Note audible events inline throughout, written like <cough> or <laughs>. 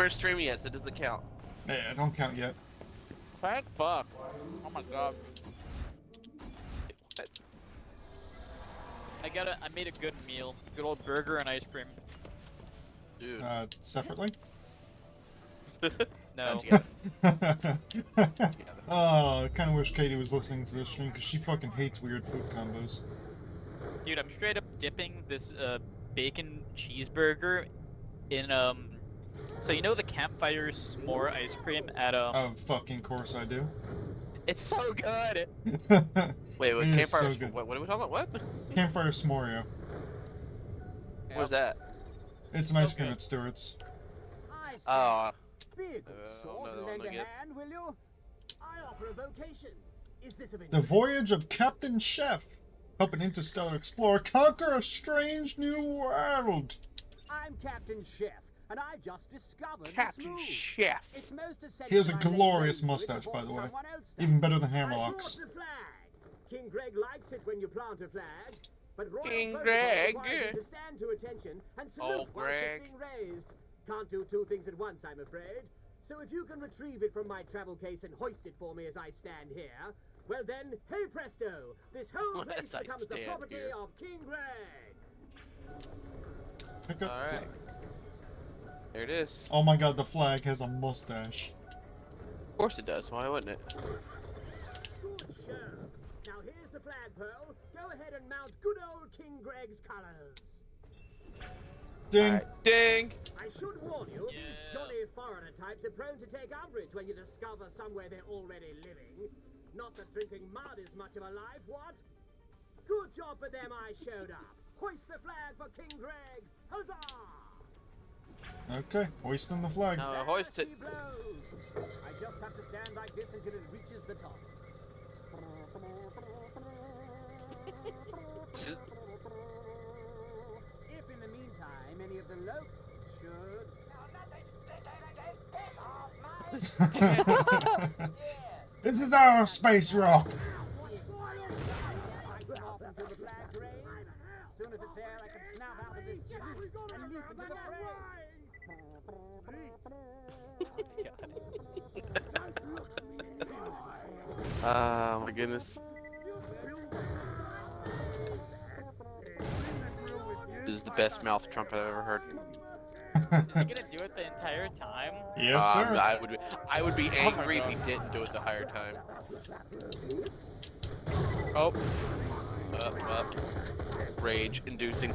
weren't streaming yet, so it doesn't count. Yeah, don't count yet. Thank fuck. Oh my god. What? I got a, I made a good meal. Good old burger and ice cream. Dude. Uh, separately. <laughs> No. Together. <laughs> oh, I kind of wish Katie was listening to this stream because she fucking hates weird food combos. Dude, I'm straight up dipping this uh, bacon cheeseburger in um. So you know the campfire s'more ice cream at um. Of fucking course I do. It's so good. <laughs> Wait, wait, It is campfire. so good. what, what are we talking about? What? Campfire S'moreo. What's that? It's an ice cream at Stewart's. I Oh, be a good uh, sort and lend a I hand, will you? I offer a vocation. Is this of The? Voyage of Captain Chef. Help an interstellar explorer conquer a strange new world. I'm Captain Chef, and I just discovered Captain. Chef. It's most essential He has a glorious way for it mustache, by the way. someone else does. Even better than Hammerlocks. King Greg likes it when you plant a flag, but Royal King Greg. you to stand to attention and oh, salute Oh, whilst Greg. being raised. Can't do two things at once, I'm afraid. So if you can retrieve it from my travel case and hoist it for me as I stand here, well then, hey presto, this whole <laughs> place becomes the property here. of King Greg. Pick up. Alright. There it is. Oh my god, the flag has a mustache. Of course it does. Why wouldn't it? Good show. Now here's the flag, Pearl. Go ahead and mount good old King Greg's colors. Ding. Alright, Ding. I should warn you, these jolly foreigner types are prone to take umbrage when you discover somewhere they're already living. Not that drinking mud is much of a life, what? Good job for them I showed up. Hoist the flag for King Greg. Huzzah! Okay, hoisting the flag. Now There hoist it. I just have to stand like this until it reaches the top. If in the meantime any of the locals should. <laughs> this is our space rock. I come off until the flag's. As soon as it's there, I can snap out of this and leap into the fray. Oh my goodness. This is the best mouth trumpet I've ever heard. <laughs> Is he gonna do it the entire time? yes, Um, sir. I would. I would be my angry if he didn't do it the entire time. Oh, Up, up. Rage inducing.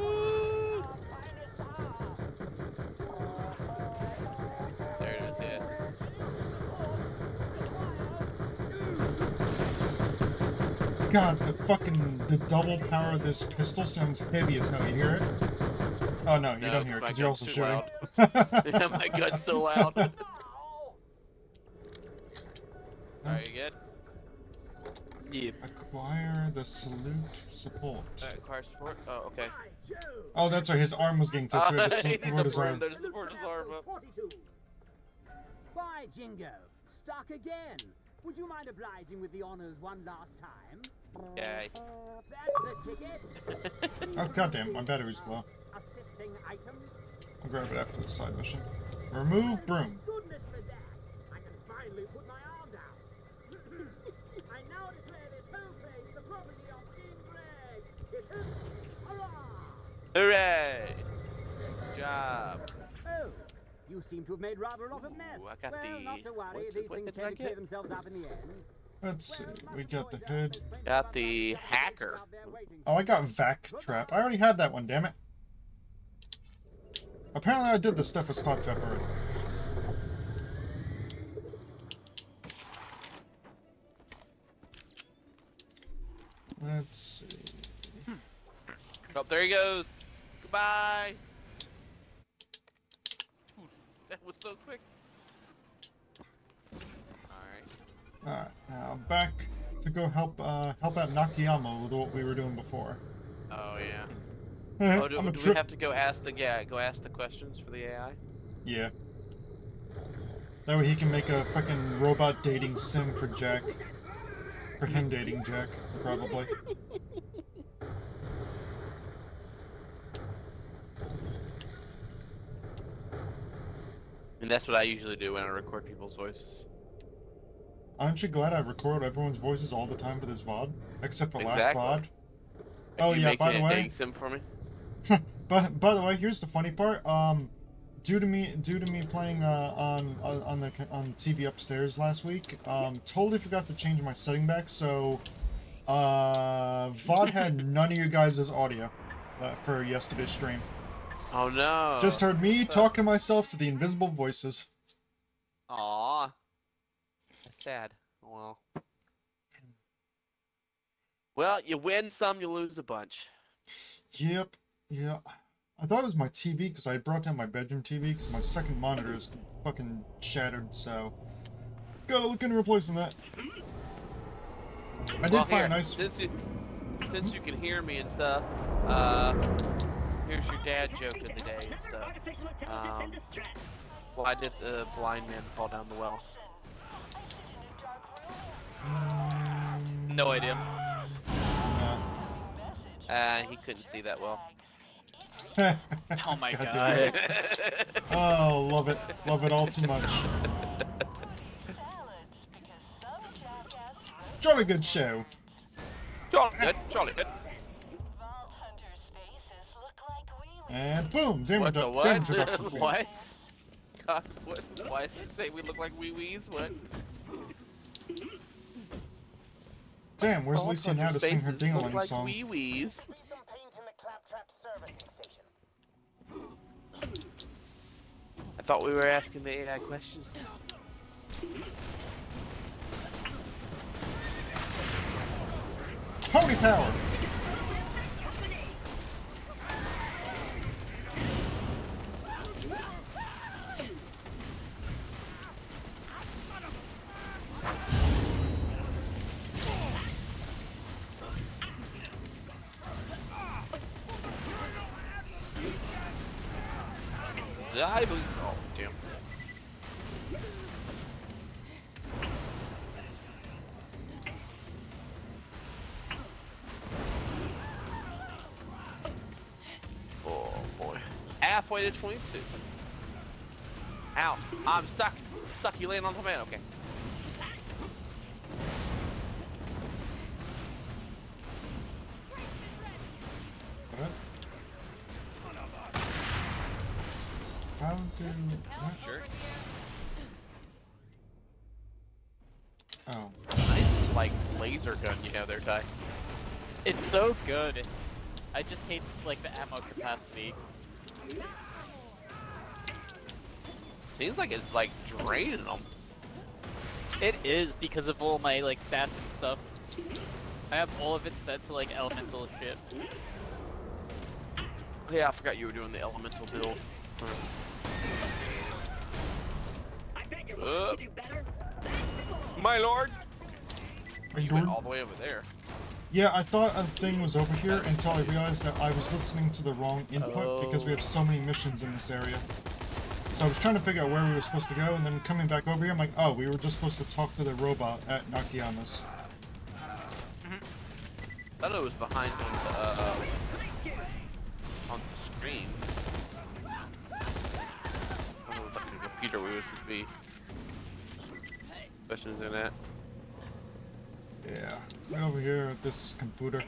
God, the fucking the double power of this pistol sounds heavy as hell. You hear it? Oh no, you No, don't hear it because you're also too shooting. <laughs> yeah, my gun's so loud. <laughs> now. Alright, you good? yeah. Acquire the salute support. Alright, car support. Oh, okay. Oh, that's right. His arm was getting <laughs> touched. We had to Uh, support his arm. There's support his arm up. 42. By Jingo, stuck again. Would you mind obliging with the honors one last time? Yay. Uh, that's the ticket. <laughs> Oh goddamn, my battery's low. Assisting item. I'll grab it after the side mission. Remove broom. Goodness for that! I can finally put my arm down. <clears throat> I now declare this whole place the property of King Greg. Hip hip, hurrah! Hooray! Good job. You seem to have made rather a lot of mess. Ooh, I got well, the- not to worry. what's These what things did tend to clear themselves up in the end. Let's see. We got the point head. Got the hacker. out there waiting Oh, I got vac trap. I already had that one. Damn it. Apparently, I did the Steph's clock trap already. Let's see. Oh, there he goes. Goodbye. That was so quick. Alright. Alright, now back to go help uh, help out Nakayama with what we were doing before. Oh, yeah. <laughs> Oh, do, do we have to go ask the yeah go ask the questions for the AI? Yeah. That way he can make a fucking robot dating sim for Jack. For him dating Jack, probably. <laughs> that's what I usually do when I record people's voices. Aren't you glad I record everyone's voices all the time for this VOD? Except for Exactly. last VOD? Are Oh, yeah, by the way- sim for me. <laughs> But by the way, here's the funny part. Um, due to me due to me playing uh, on on on the on TV upstairs last week, um, totally forgot to change my setting back. So, uh, VOD had <laughs> none of you guys' audio uh, for yesterday's stream. Oh no. Just heard me talking to myself to the invisible voices. Aw. That's sad. Well. Well, you win some, you lose a bunch. Yep, yeah. I thought it was my TV because I brought down my bedroom TV because my second monitor is fucking shattered. So, gotta look into replacing that. I did well, find here, a nice. since you since you can hear me and stuff, uh, here's your dad joke of the day and stuff. Um, why did the blind man fall down the well? No idea. Uh, he couldn't see that well. <laughs> Oh my <laughs> God god. oh, love it, love it all too much. <laughs> Jolly good show. Jolly good, jolly good. And boom, damn, What the what? <laughs> reduction. What? God, what? Why did you say we look like wee wees? What? Damn, where's Lisa now to sing her ding like song? wee wees. Me some paint in the claptrap servicing station. I thought we were asking the AI questions. Pony power. Did I believe? Oh, damn. Oh boy. Halfway to 22. Ow. I'm stuck. Stuck. You laying on the man. Okay. How do? What? Sure. Oh. Nice, like, laser gun you have there, Ty. It's so good. I just hate like the ammo capacity. Seems like it's, like, draining them. It is because of all my like stats and stuff. I have all of it set to like elemental shit. Yeah, I forgot you were doing the elemental build. I bet you're Uh. to do better. My lord! Are you You went all the way over there. Yeah, I thought a thing was over here until I realized that I was listening to the wrong input because we have so many missions in this area. So I was trying to figure out where we were supposed to go, and then coming back over here, I'm like, oh, we were just supposed to talk to the robot at Nakayama's. thought it was behind on the, uh, on the screen. I don't know what fucking computer we were supposed to be. Questions in that. Yeah, right over here at this computer.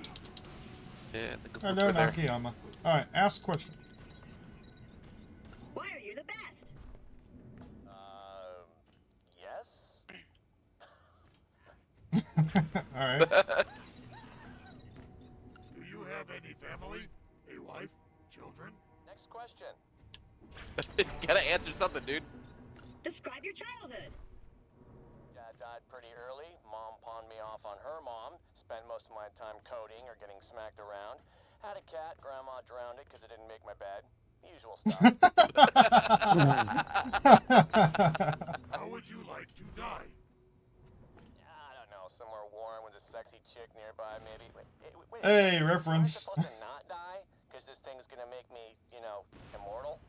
Yeah, the computer Hello. Nakayama. Alright, ask question. <laughs> Alright. Do you have any family? A wife? Children? Next question. <laughs> Gotta answer something, dude. Describe your childhood. Dad died pretty early. Mom pawned me off on her mom. Spent most of my time coding or getting smacked around. Had a cat. Grandma drowned it because it didn't make my bed. The usual stuff. <laughs> How would you like to die? somewhere warm with a sexy chick nearby, maybe. Wait, wait, hey, wait, reference. Am I supposed to not die? Because this thing's gonna make me, you know, immortal.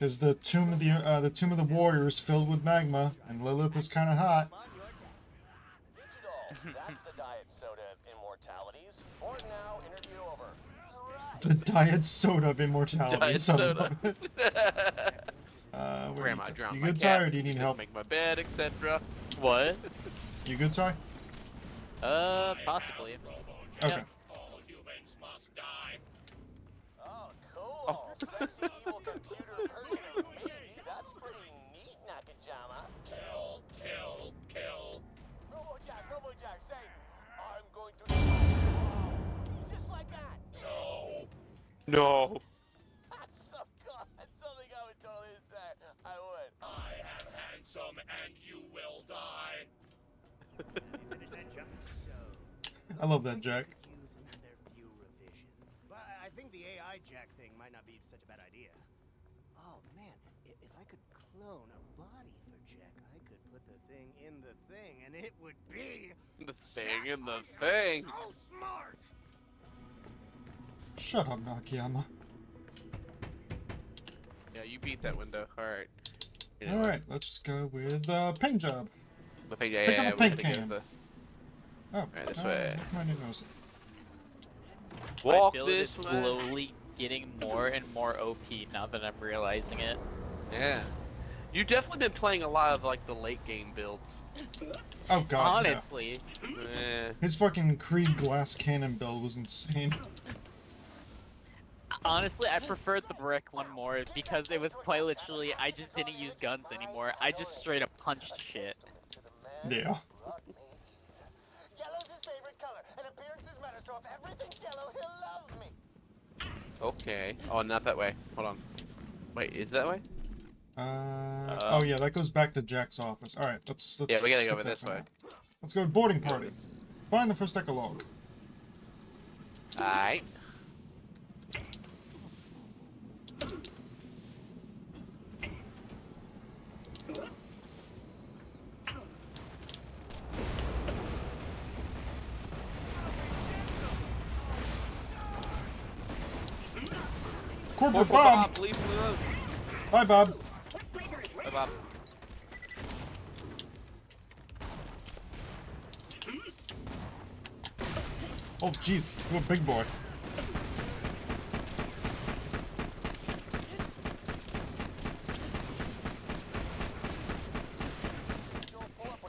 Is the tomb of the uh, the tomb of the warrior filled with magma, and Lilith is kind of hot. <laughs> That's the diet soda of immortalities. Board now. Interview over. The diet soda of immortality. Diet soda. <laughs> uh, Grandma drowned You get tired. You need help. Make my bed, etc. What? <laughs> You good, Ty? Uh, possibly. Okay. Yeah. All humans must die. Oh, cool. <laughs> Sexy evil computer version of me. That's pretty neat, Nakayama. Kill, kill, kill. RoboJack, RoboJack, say, I'm going to destroy. Just like that. No. No. That's so cool. That's something I would totally say. I would. I am handsome and you will die. Finish that jump. So. I love that, Jack. Use another few revisions. But I think the AI Jack thing might not be such a bad idea. Oh man, if I could clone a body for Jack, I could put the thing in the thing, and it would be The thing in the thing. so smart. Shut up, Nakayama. Yeah, you beat that window. All right. All right, let's go with uh, paint job. The page, yeah, Pick yeah, up a yeah, we paint gotta go can. the- Oh, Right, this uh, way. I didn't notice it. Walk I feel this it is way. slowly getting more and more OP now that I'm realizing it. Yeah. You've definitely been playing a lot of like the late game builds. Oh god, yeah. Honestly, Yeah. His fucking Creed glass cannon build was insane. honestly, I preferred the brick one more because it was quite literally I just didn't use guns anymore. I just straight up punched shit. To the man Yeah. who brought me here. Yellow's his favorite color, and appearances matter, so if everything's yellow, he'll love me. Okay. Oh, not that way. Hold on. Wait, is that way? Uh, oh yeah, that goes back to Jack's office. All right, let's let's. Yeah, we gotta go over this way. now. Let's go to boarding party. Find the first Decalogue. Alright. Corporal Corporal Bob. Bob, leave me alone. Bye, Bob. Bye, Bob. Oh jeez, you're a big boy. Joel, pull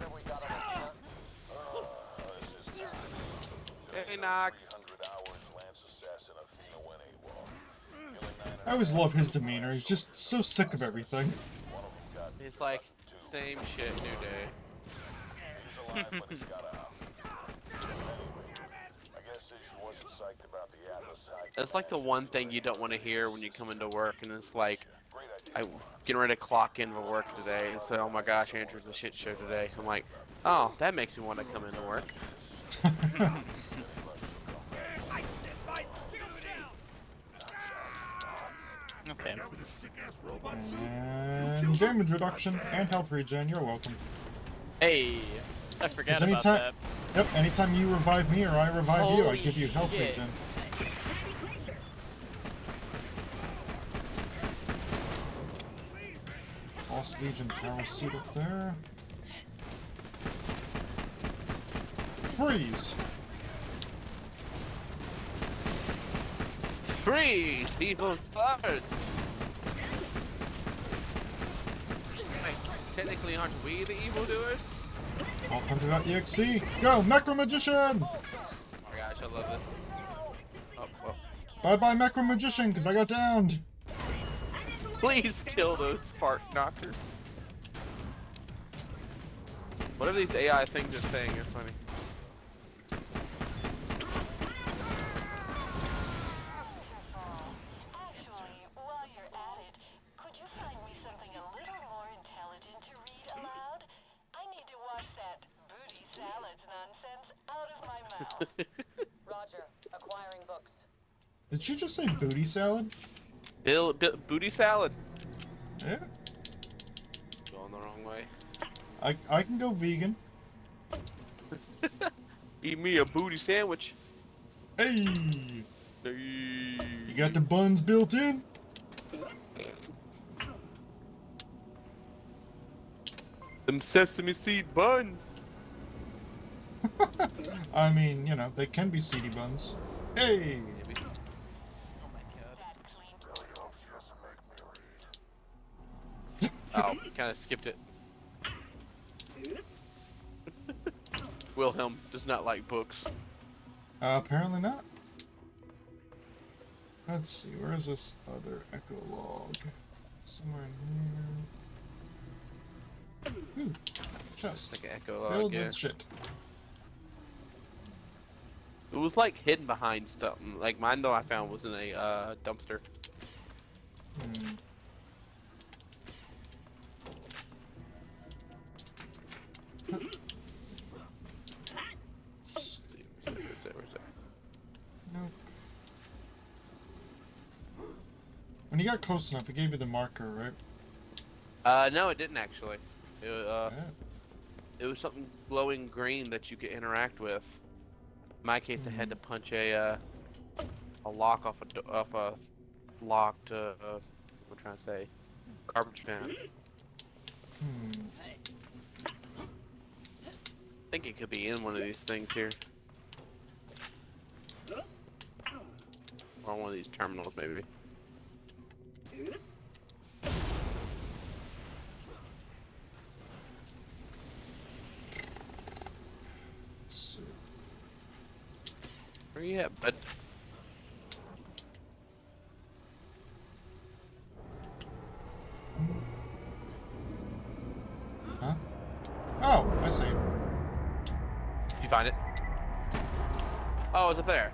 I always love his demeanor. He's just so sick of everything. One of them got It's like, same shit, new day. He's alive, but he's got out. Anyway, I guess she wasn't psyched about the Atlas hike. That's like the one thing you don't want to hear when you come into work, and it's like, I getting ready to clock in for work today, and say, oh my gosh, Andrew's a shit show today. I'm like, oh, that makes me want to come into work. <laughs> <laughs> Okay. And damage reduction and health regen. You're welcome. Hey, I forgot about that. Yep. Anytime you revive me or I revive you, I give you health shit. regen. Lost Legion powersuit up there. Freeze! Freeze! Evil flowers! Wait, technically aren't we the evildoers? VaultHunter.EXE. Go, Macro Magician! Oh my gosh, I love this. Oh, oh. Bye bye, Macro Magician, because I got downed. Please kill those fart knockers. Whatever these AI things are saying are funny. <laughs> Roger. Acquiring books. Did you just say booty salad? Bill, Bill booty salad. Yeah. Going the wrong way. I I can go vegan. <laughs> Eat me a booty sandwich. Hey. hey. You got the buns built in. Them sesame seed buns. <laughs> I mean, you know, they can be seedy buns. Hey! Oh my god. That clean Really hope she doesn't make me read. Oh, kind of skipped it. <laughs> Wilhelm does not like books. Uh, apparently not. Let's see, where is this other echo log? Somewhere in here. Ooh, chest. Like an echo log, Filled yeah. with shit. It was like hidden behind stuff. Like mine though, I found was in a uh, dumpster. Hmm. When you got close enough, it gave you the marker, right? Uh, no, it didn't actually. It, uh, Yeah. it was something glowing green that you could interact with. In my case, I had to punch a uh, a lock off a off a locked. Uh, uh, what am trying to say? Garbage can. Hmm. I think it could be in one of these things here. Or one of these terminals, maybe. Let's see. Where you at, bud? Huh? Oh, I see. Did you find it? Oh, it's up there.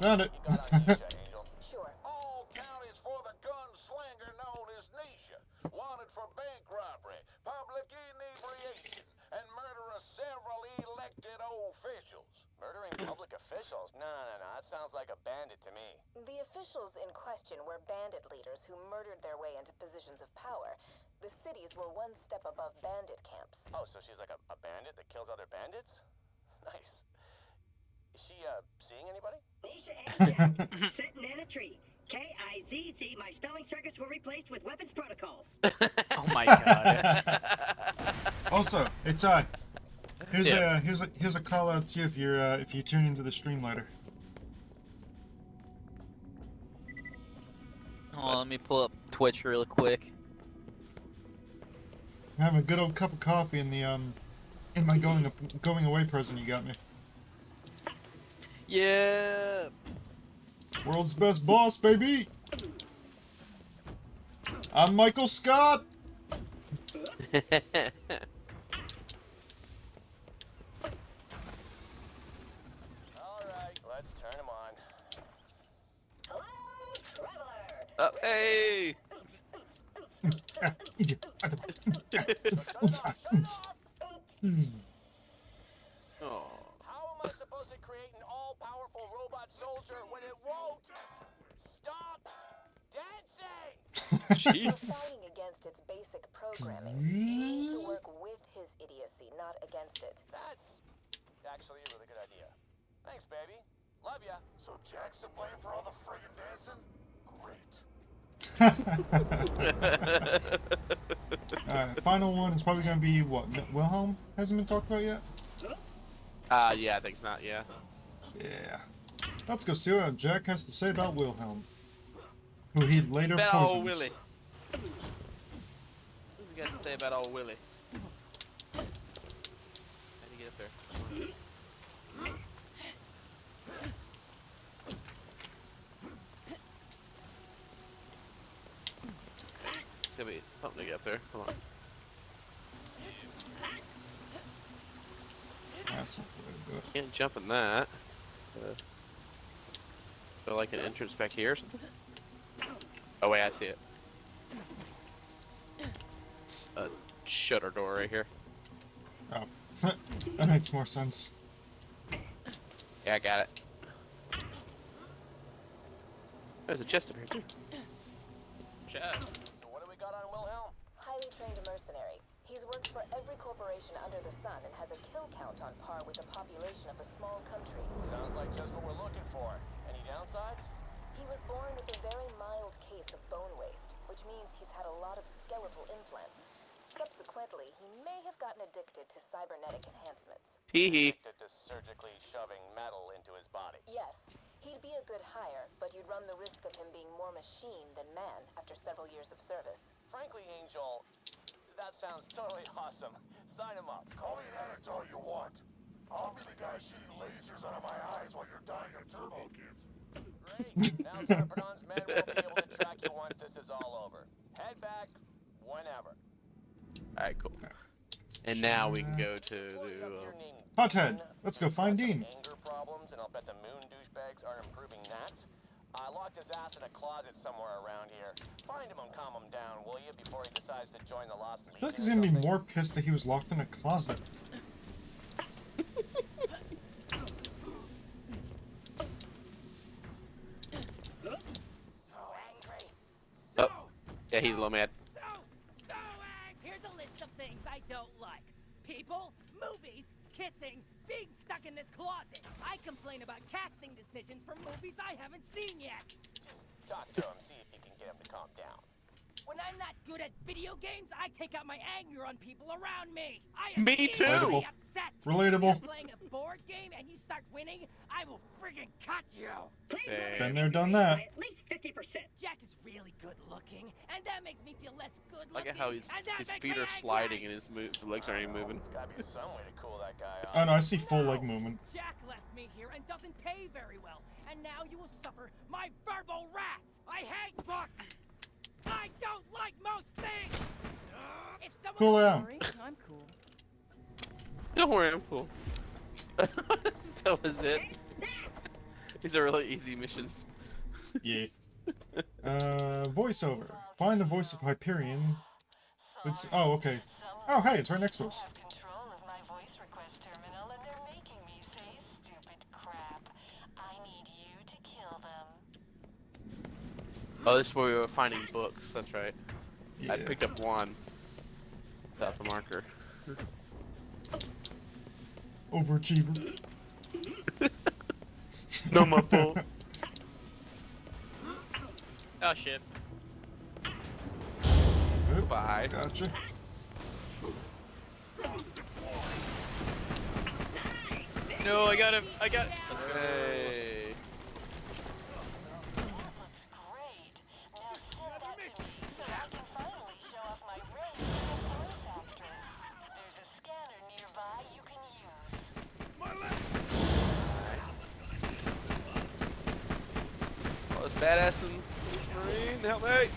Found it. Oh, Got on Nisha, Angel. Sure. All counties for the gunslinger known as Nisha. Wanted for bank robbery, public inebriation, and murder of several elected officials. Murdering public officials? No, no, no. That sounds like a bandit to me. The officials in question were bandit leaders who murdered their way into positions of power. The cities were one step above bandit camps. Oh, so she's like a, a bandit that kills other bandits? <laughs> Nice. Is she, uh, seeing anybody? Nisha and Jack, sitting in a tree. K-I-Z-Z, my spelling circuits were replaced with weapons protocols. <laughs> Oh my god. <laughs> also, it's, uh, Here's Yeah. a here's a here's a call out to you if you're uh, if you tune into the stream later. Hold on, let me pull up Twitch real quick. I'm having a good old cup of coffee in the um in my going going away present you got me. Yeah. World's best boss, baby. I'm Michael Scott. <laughs> Alright, let's turn him on. Hello, traveler. oh, hey! Oh. How am I supposed to create an all-powerful robot soldier when it won't stop dancing? Jeez. fighting against its basic programming. You need to work with his idiocy, not against it. That's actually a really good idea. Thanks, baby. Love ya. So Jack's to blame for all the friggin' dancing? Great. <laughs> Alright, final one is probably gonna be what Wilhelm hasn't been talked about yet. Uh, yeah, I think not, yeah. Yeah. Let's go see what Jack has to say about Wilhelm, who he later About poisons. old Willie. What's he got to say about old Willie? How do you get up there? It's gonna be something to get up there. Come on. That's not the way to do it. Can't jump in that. Uh, so like an entrance back here or something? Oh wait, I see it. It's a shutter door right here. Oh, <laughs> that makes more sense. Yeah, I got it. There's a chest up here too. Chest. So what do we got on Wilhelm? Highly trained mercenary. He's worked for every corporation under the sun and has a kill count on par with the population of a small country. Sounds like just what we're looking for. Any downsides? He was born with a very mild case of bone waste, which means he's had a lot of skeletal implants. Subsequently, he may have gotten addicted to cybernetic enhancements. Tee hee. Addicted to surgically shoving metal into his body. Yes, he'd be a good hire, but you'd run the risk of him being more machine than man after several years of service. Frankly, Angel, that sounds totally <laughs> awesome. Sign him up. Call me an addict all you want. I'll be the guy shooting lasers out of my eyes while you're dying of turbo cancer. Great. Now Zarpedon's men will be able to track you once this is all over. Head back whenever. Alright, cool. And now we can go to Before the. up Uh, here named Hothead, Dean, let's go find Dean. Anger problems, and I'll bet the moon douchebags aren't improving that. I locked his ass in a closet somewhere around here. Find him and calm him down, will you, before he decides to join the Lost I feel like he's gonna be more pissed that he was locked in a closet. <laughs> So angry. oh, yeah, he's a little People, movies, kissing, being stuck in this closet. I complain about casting decisions for movies I haven't seen yet. Just talk to him, see if you can get him to calm down. When I'm not good at video games, I take out my anger on people around me. I am Me too. Relatable. upset. Relatable. Playing a board game and you start winning, I will friggin' cut you. Please Same. let Been there, done that. At least 50%. Jack is really good looking, and that makes me feel less good looking. Look at how he's, his feet are sliding and his mo- legs aren't even moving. There's gotta be some way to cool that guy off. Oh no, I see full leg movement. Jack left me here and doesn't pay very well, and now you will suffer my verbal wrath. I hate books. I don't like most things. If someone Cool will down. worry, I'm cool. Don't worry, I'm cool. <laughs> that was it. These are really easy missions. Yeah. <laughs> Uh, voiceover. Find the voice of Hyperion. It's- Sorry, oh, okay. Oh, hey, it's right next to us. Oh, this is where we were finding books. That's right. Yeah. I picked up one without the marker. Overachiever. <laughs> No, my fault. Oh shit. Oop, Bye. Gotcha. No, I got him. I got. Hey. That looks great. Now send that to me so I can finally show off my range as a voice actress. There's a scanner nearby you can use. Oh, it's badass and Marine, help me!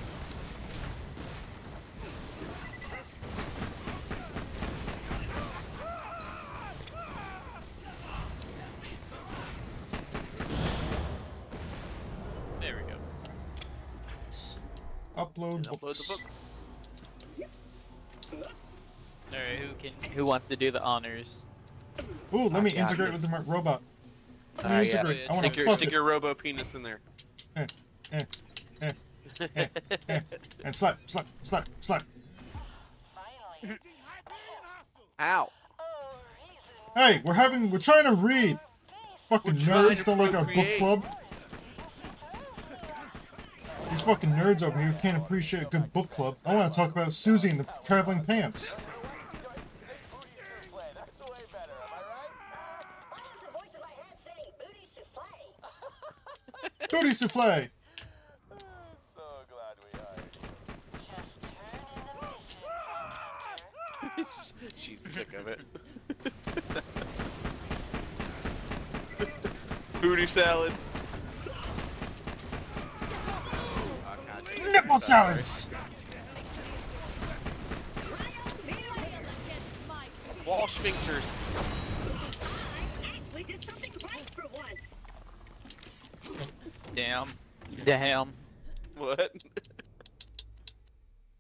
There we go. Upload Upload books. the books. All right, who can? Who wants to do the honors? Ooh, let me I integrate this. with the robot. Let me Alright, yeah. integrate. I wanna Stick your, stick your robo penis in there. Eh, eh, eh, eh, eh. And slap, slap, slap, slap. Finally. Ow! Hey, we're having, we're trying to read. Fucking nerds don't like our book club. is being superfluous. These fucking nerds over here can't appreciate a good book club. I want to talk about Susie and the traveling pants. Say booty souffle, that's way better, am I right? Why is the voice in my head saying booty souffle? Booty souffle. so glad we hired you. Just turn in the mission, Hunter. She's sick of it. <laughs> Booty salads. Nipple salads. Wall sphincters. Actually did something right for once. Damn. Damn. What?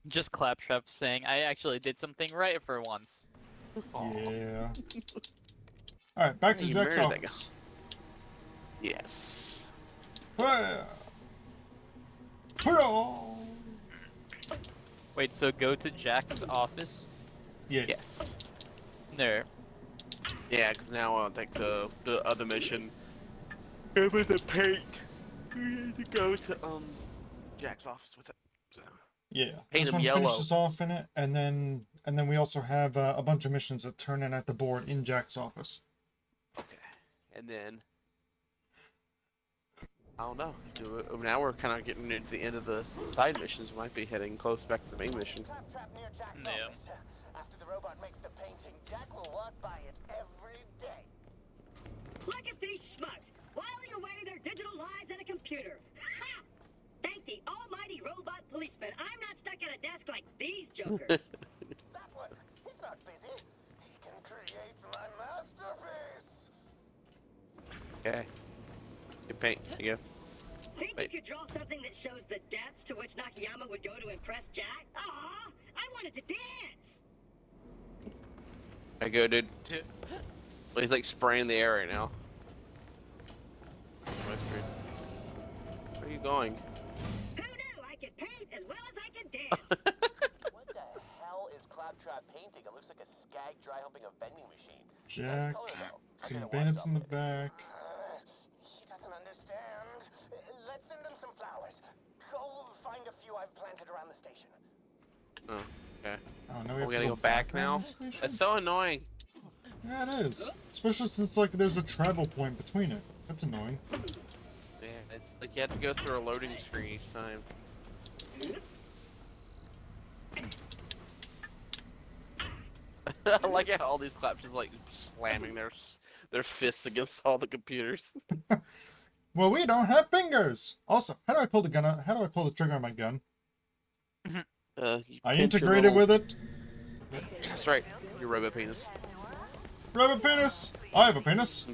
Just claptrap saying I actually did something right for once. Aw. Yeah. Alright, back to Jack's office. Yes. Wait, so go to Jack's office? Yeah. Yes. There. Yeah, because now I think the the other mission. Go with the paint. We need to go to um Jack's office with it. So. Yeah. Paint This them one yellow. finishes off in it, and then and then we also have uh, a bunch of missions that turn in at the board in Jack's office. Okay. And then I don't know. Do it, now we're kind of getting into the end of the side missions. We might be heading close back to the main mission. Claptrap near Jack's Yeah. office. After the robot makes the painting, Jack will walk by it every day. Look at these schmucks, whiling away their digital lives at a computer. Ha! Thank the almighty robot policeman, I'm not stuck at a desk like these jokers. <laughs> That one, he's not busy. He can create my masterpiece. Okay. Good paint. There you go. Think Wait. you could draw something that shows the depths to which Nakayama would go to impress Jack? Aw, I wanted to dance! I go, dude. Well, he's like spraying the air right now. Where are you going? Who knew I could paint as well as I could <laughs> dance? What the hell is Claptrap painting? It looks like a skag dry humping a vending machine. Nice Jack, color, though. I seeing could've bandits in the off back. Uh, <sighs> he doesn't understand. Let's send him some flowers. Go find a few I've planted around the station. Oh, okay. Oh, now we we have to gotta go back around now? the station? That's so annoying. Yeah, it is. Especially since like there's a travel point between it. That's annoying. Yeah, it's like you have to go through a loading screen each time. <laughs> I like how all these claps just like slamming their their fists against all the computers. <laughs> Well, we don't have fingers. Also, how do I pull the gun? Out? How do I pull the trigger on my gun? <laughs> Uh, I integrated little- with it. That's right, your robot penis. Rabbit penis. I have a penis.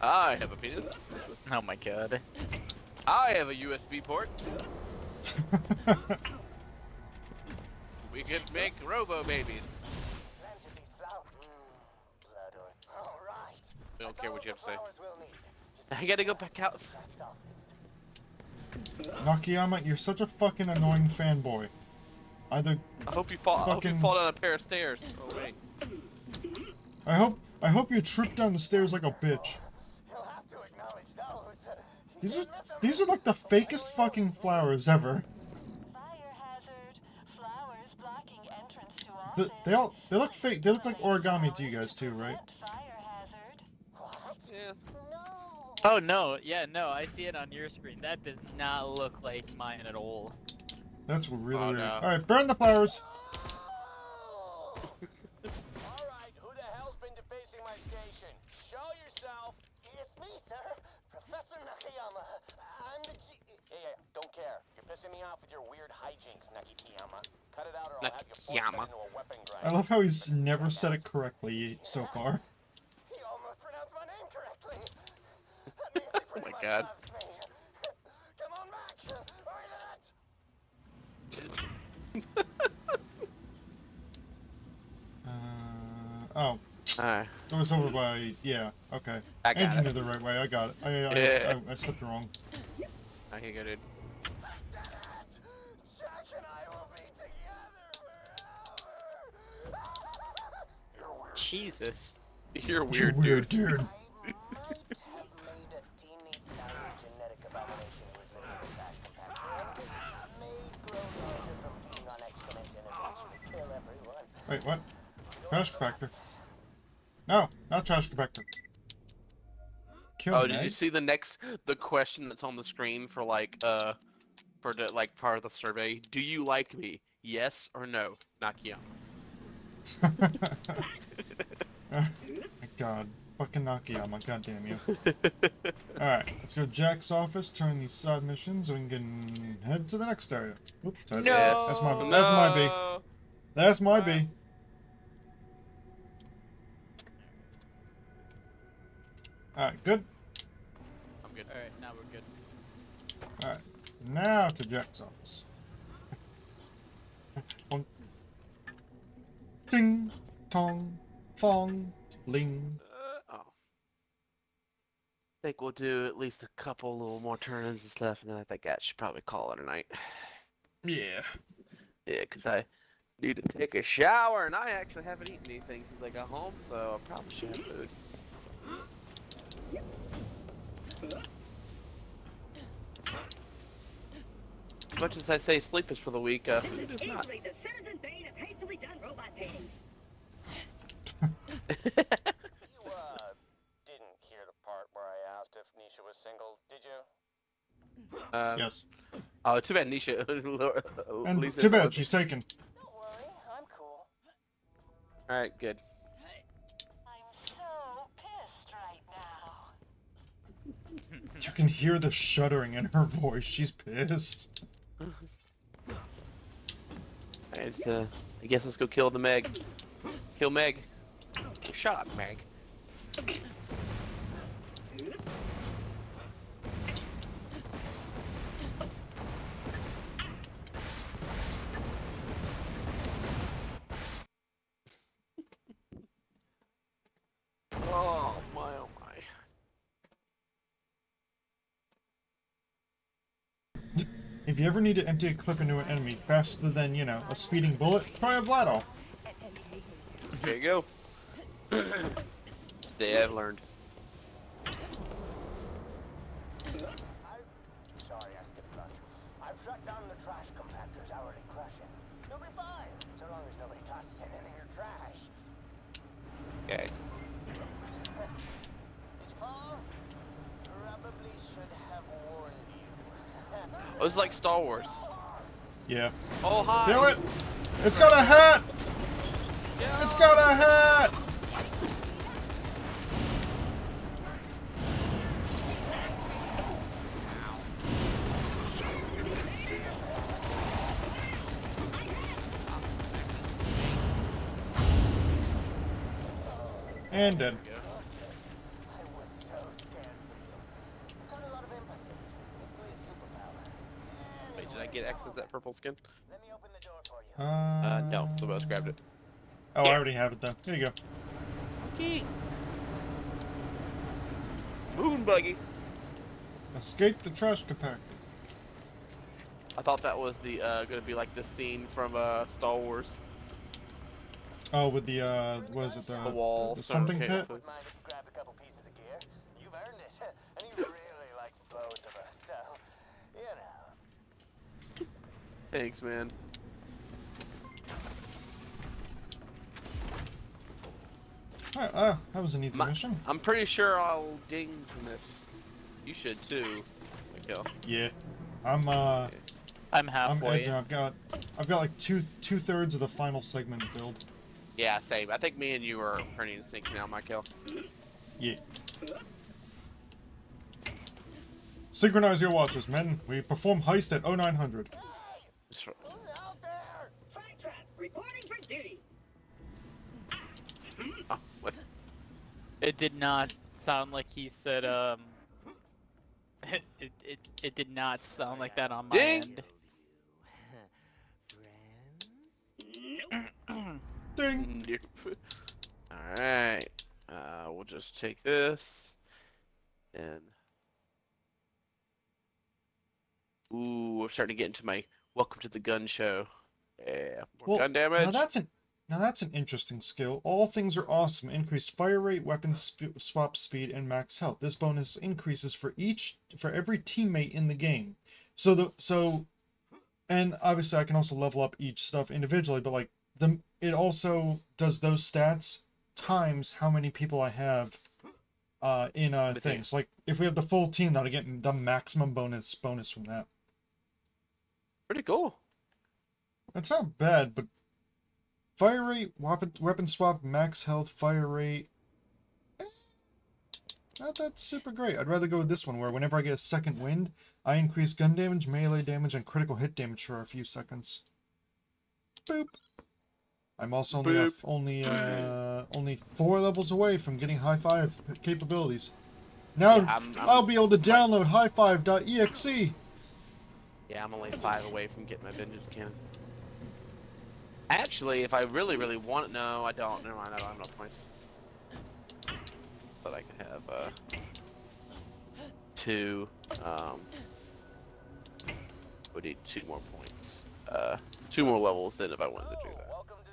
I have a penis. Oh my god. I have a USB port. We can make robo babies. Planted these flowers. Mmm, blood or. All right. We don't care what you have to say. flowers we'll need. Just I gotta go back out. to Jack's office. Nakayama, you're such a fucking annoying fanboy. Either I hope you fall. I hope you fall down a pair of stairs. Oh wait. I hope I hope you trip down the stairs like a bitch. You'll have to acknowledge those. He These are didn't miss a these are like the fakest fucking flowers ever. Fire hazard. Flowers blocking entrance to The, they all they look fake. They look like origami to you guys too, right? Fire hazard. What? Yeah. No. Oh no, yeah, no, I see it on your screen. That does not look like mine at all. That's really Oh, weird. no. All right, burn the flowers. <laughs> All right, who the hell's been defacing my station? Show yourself. It's me, sir, Professor Nakayama. I'm the G. Yeah, yeah, don't care. You're pissing me off with your weird hijinks, Nakayama. Cut it out, or I'll have you forced Nakayama. into a weapon grind. I love how he's never said it correctly so far. <laughs> He almost pronounced my name correctly. That means he pretty my God. loves me. Come on back, or internet. Uh, oh, Alright. door's over by yeah. Okay, I got engine it. it the right way. I got it. I I, Yeah. I, I slipped wrong. I can get it. Internet. Jack and I will be together forever. You're weird. Jesus. You're weird, dude. dude. I might have made a teeny tiny genetic abomination who was living in a trash compactor, and it may grow larger from feeding on excrement and eventually kill everyone. Wait, what? Trash compactor. No, not trash compactor. Kill Oh, me. did you see the next the question that's on the screen for like uh for the like part of the survey? Do you like me? Yes or no? Nakayama. oh <laughs> <laughs> my god. Fucking Nakayama, god damn you. Alright, let's go to Jack's office, turn these side missions, and we can head to the next area. That's, No. that's my that's my B. That's my B. Alright, good. I'm good. Alright, now we're good. Alright. Now to Jack's office. <laughs> Bonk. Ding, tong, fong, ling. Uh, oh. think we'll do at least a couple little more turns and stuff, and then I think I should probably call it a night. Yeah. Yeah, because I need to take a shower, and I actually haven't eaten anything since I got home, so I probably should have food. As much as I say sleep is for the weak, uh, This food is is not. easily the citizen bane of Haste only done robot paintings. <laughs> You, uh, didn't hear the part where I asked if Nisha was single, did you? Um, Yes. Oh, too bad Nisha. <laughs> And Lisa too bad she's taken. Don't worry, I'm cool. All right, good. I'm so pissed right now. You can hear the shuddering in her voice. She's pissed. Alright, uh, I guess let's go kill the Meg. Kill Meg. Shut up, Meg. You ever need to empty a clip into an enemy faster than, you know, a speeding bullet, try a Vladof. There you go. <coughs> Today I've learned. Sorry, I skipped lunch. I've shut down the trash compactor's hourly crushing. You'll be fine, so long as nobody tosses it in your trash. Okay. <laughs> Oops. Did you fall? Probably should have warned you. Oh, it's like Star Wars. Yeah. Oh, hi. Kill it! It's got a hat! Yeah. It's got a hat! And. I was so scared for you. You've got a lot of empathy. Basically a superpower. Wait, did I get access that purple skin? Let me open the door for you. Uh, Uh, no. Somebody else grabbed it. Oh, I already have it though. Here you go. Moon buggy. Escape the trash compactor. I thought that was the uh, gonna be like the scene from uh, Star Wars. Oh, with the, uh, was it the, The wall, the so something okay. pit? Wouldn't mind if you grabbed a couple pieces of gear. You've earned it. and he really likes both of us, so, you know. Thanks, man. Alright, uh, that was an easy My- mission. I'm pretty sure I'll ding from this. You should too, Mikhail. Yeah. I'm, uh, I'm halfway. I'm halfway. edging. I've got, I've got like two, two thirds of the final segment filled. Yeah, same. I think me and you are turning in sync now, Michael. Yeah. Synchronize your watches, men. We perform heist at 0900. Just Who's out there? Fire trap, reporting for duty. Oh, what? It did not sound like he said, um... It, it, it, it did not sound like that on my Ding! end. <coughs> Ding! Nope. Alright. Uh, we'll just take this. And. Ooh, we're starting to get into my welcome to the gun show. Yeah, more Well, gun damage. Now that's an now that's an interesting skill. All things are awesome. Increased fire rate, weapon sp- swap speed, and max health. This bonus increases for each for every teammate in the game. So the so, and obviously I can also level up each stuff individually. But like the it also does those stats times how many people I have uh in uh things. Like if we have the full team, that'll get the maximum bonus bonus from that. Pretty cool. That's not bad, but fire rate, weapon, weapon swap, max health, fire rate. eh, Not that super great. I'd rather go with this one, where whenever I get a second wind, I increase gun damage, melee damage, and critical hit damage for a few seconds. Boop. I'm also only Boop. only uh, only four levels away from getting high five capabilities. Now Yeah, I'm- I'm- I'll be able to download highfive.exe. Yeah, I'm only five away from getting my vengeance cannon. Actually, if I really, really want it, no, I don't. Never mind, I don't have enough points. But I can have uh, two. Um, would need two more points. Uh, two more levels than if I wanted to do Oh, that. welcome to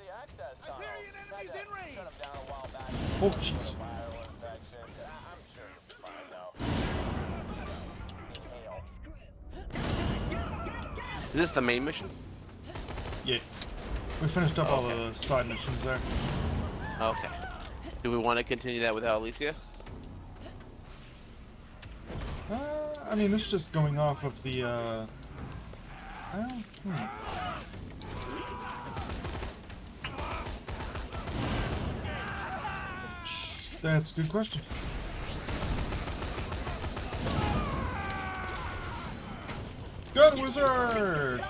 this the main mission? Yeah. We finished up all the side missions there. Okay. Do we want to continue that without Alicia? Uh, I mean, this is just going off of the, uh... uh, hmm. That's a good question. Gun wizard! <laughs>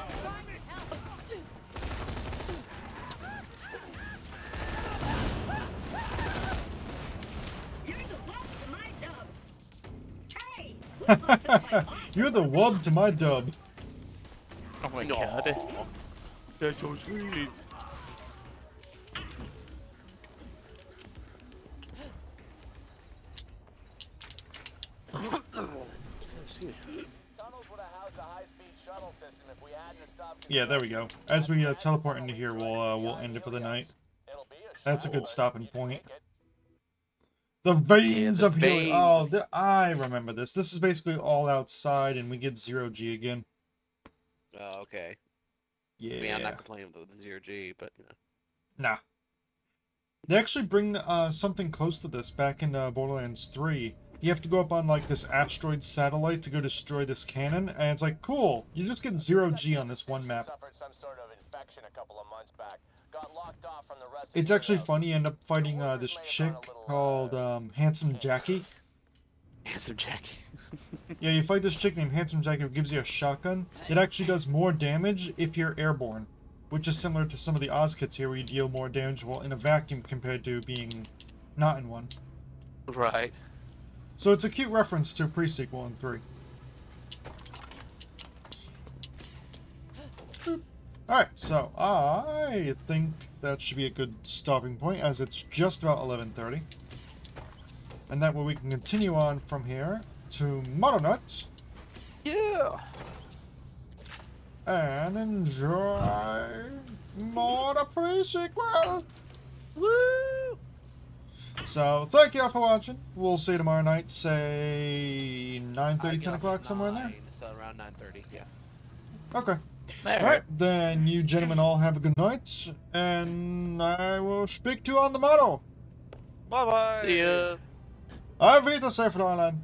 You're the wolf to my dub. Hey! looks like some kind of You're the wub to my dub. Oh my No. god. That's so sweet. Yeah, there we go. As we uh, teleport into here, we'll uh, we'll end it for the night. It'll be a That's a good stopping point. The veins the of healing. Oh, th- I remember this. This is basically all outside, and we get zero G again. Oh, okay. Yeah. I mean, I'm not complaining with the zero G, but you know. Nah. They actually bring uh, something close to this back in uh, Borderlands 3. You have to go up on like this asteroid satellite to go destroy this cannon, and it's like, cool, you just get zero G on this one map. Sort of infection a couple of months back. Got locked off from the rest of It's actually funny, you end up fighting uh, this chick called um, Handsome Jackie. Handsome Jackie. <laughs> Yeah, you fight this chick named Handsome Jackie who gives you a shotgun. It actually does more damage if you're airborne, which is similar to some of the Oz kits here where you deal more damage while in a vacuum compared to being not in one. right. So it's a cute reference to pre-sequel in 3. Alright, so I think that should be a good stopping point as it's just about 11.30. And that way we can continue on from here to Motonut Yeah. and enjoy more the pre-sequel! Woo! So, thank you all for watching. We'll see you tomorrow night, say 9.30, I 10 o'clock, somewhere in there? 9, So around 9:30. Yeah. Okay. There. Alright, then you gentlemen all have a good night, and I will speak to you on the model. Bye bye. See ya. Auf Wiedersehen, Fräulein.